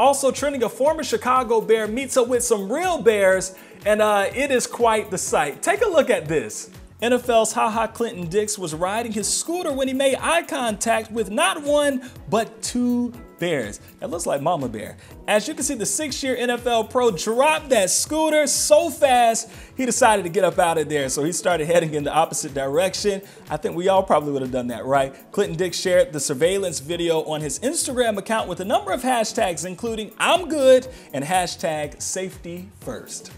Also trending, a former Chicago Bear meets up with some real Bears, and uh, it is quite the sight. Take a look at this. NFL's Ha Ha Clinton Dix was riding his scooter when he made eye contact with not one, but two bears. That looks like Mama Bear. As you can see, the six year NFL pro dropped that scooter so fast, he decided to get up out of there. So he started heading in the opposite direction. I think we all probably would have done that, right? Clinton Dix shared the surveillance video on his Instagram account with a number of hashtags, including I'm good and hashtag safety first.